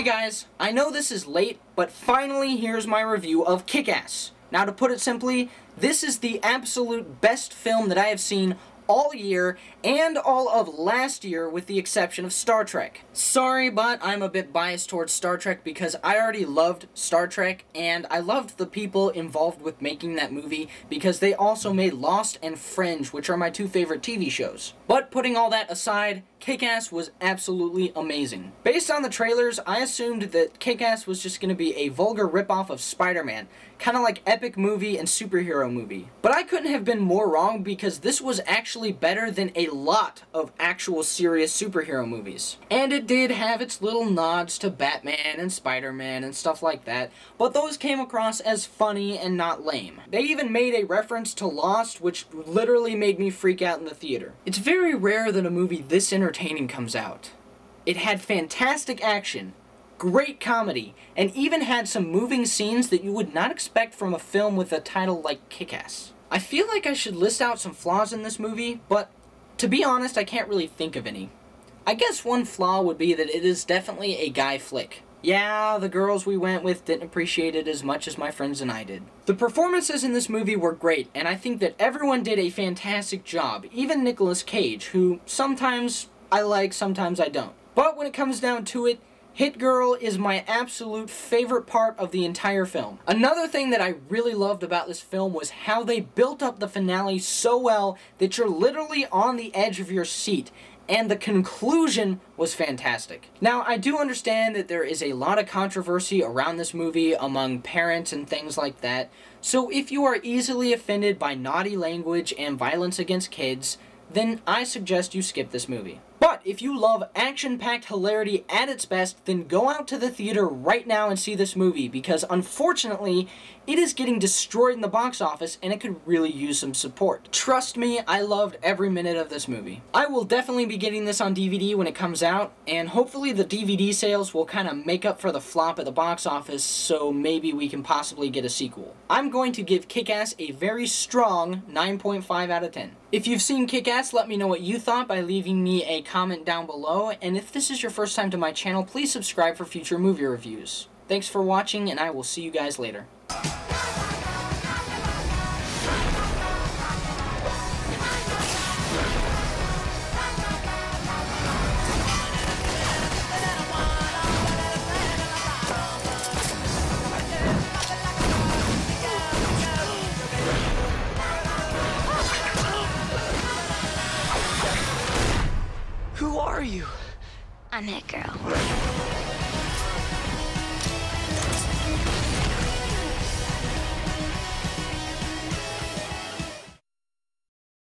Hey guys, I know this is late, but finally here's my review of Kick-Ass. Now to put it simply, this is the absolute best film that I have seen all year and all of last year with the exception of Star Trek. Sorry, but I'm a bit biased towards Star Trek because I already loved Star Trek and I loved the people involved with making that movie because they also made Lost and Fringe, which are my two favorite TV shows. But putting all that aside, Kick-Ass was absolutely amazing. Based on the trailers, I assumed that Kick-Ass was just going to be a vulgar ripoff of Spider-Man, kind of like epic movie and superhero movie. But I couldn't have been more wrong because this was actually better than a lot of actual serious superhero movies. And it did have its little nods to Batman and Spider-Man and stuff like that, but those came across as funny and not lame. They even made a reference to Lost, which literally made me freak out in the theater. It's very rare that a movie this entertaining entertaining comes out. It had fantastic action, great comedy, and even had some moving scenes that you would not expect from a film with a title like Kick-Ass. I feel like I should list out some flaws in this movie, but to be honest, I can't really think of any. I guess one flaw would be that it is definitely a guy flick. Yeah, the girls we went with didn't appreciate it as much as my friends and I did. The performances in this movie were great, and I think that everyone did a fantastic job, even Nicolas Cage, who sometimes I like, sometimes I don't. But when it comes down to it, Hit Girl is my absolute favorite part of the entire film. Another thing that I really loved about this film was how they built up the finale so well that you're literally on the edge of your seat and the conclusion was fantastic. Now, I do understand that there is a lot of controversy around this movie among parents and things like that, so if you are easily offended by naughty language and violence against kids, then I suggest you skip this movie. If you love action-packed hilarity at its best, then go out to the theater right now and see this movie because unfortunately, it is getting destroyed in the box office and it could really use some support. Trust me, I loved every minute of this movie. I will definitely be getting this on DVD when it comes out and hopefully the DVD sales will kind of make up for the flop at the box office so maybe we can possibly get a sequel. I'm going to give Kick-Ass a very strong 9.5 out of 10. If you've seen Kick-Ass, let me know what you thought by leaving me a comment down below, and if this is your first time to my channel, please subscribe for future movie reviews. Thanks for watching, and I will see you guys later. Are you? I'm Hit Girl.